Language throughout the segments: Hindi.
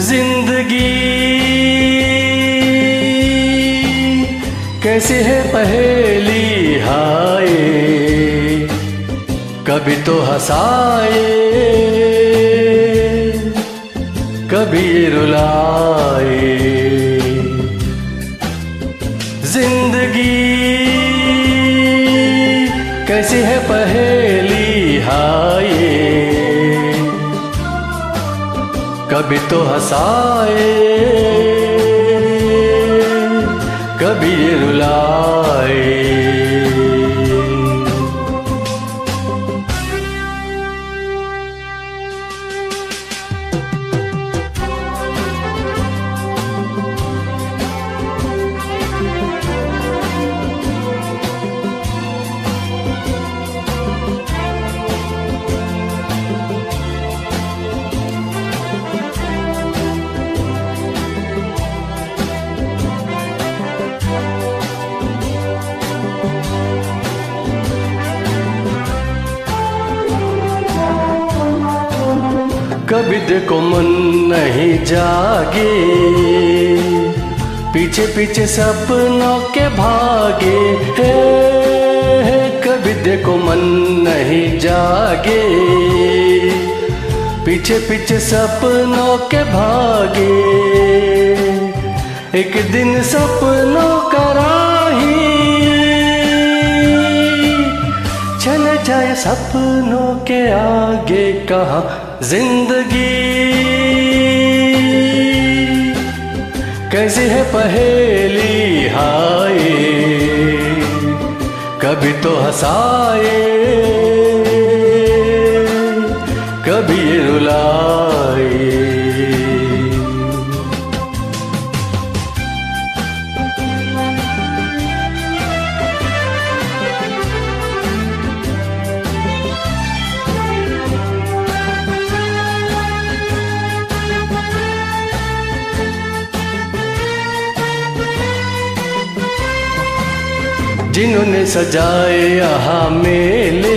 ज़िंदगी। कैसी है पहेली हाय? कभी तो हंसाए कभी रुलाए। कभी तो हंसाए। कभी देखो मन नहीं जागे। पीछे पीछे सपनों के भागे। हे, हे कभी देखो मन नहीं जागे। पीछे पीछे सपनों के भागे। एक दिन सपनों का सपनों के आगे कहा ज़िंदगी कैसी है पहेली हाय? कभी तो हंसाए जिन्होंने सजाए यहाँ मेले,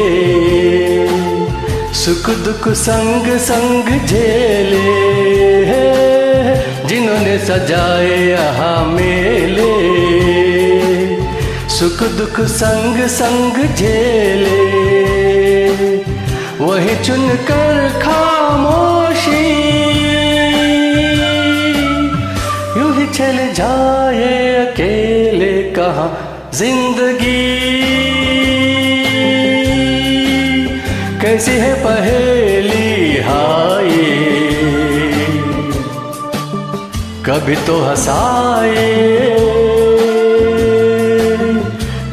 सुख दुख संग संग झेले जिन्होंने सजाए यहाँ मेले, सुख दुख संग संग झेले। वही चुनकर खामोशी, यूँ ही चल जाए अकेले कहा। ज़िंदगी। कैसी है पहेली हाय। कभी तो हंसाए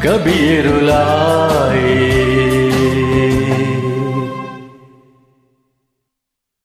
कभी रुलाए।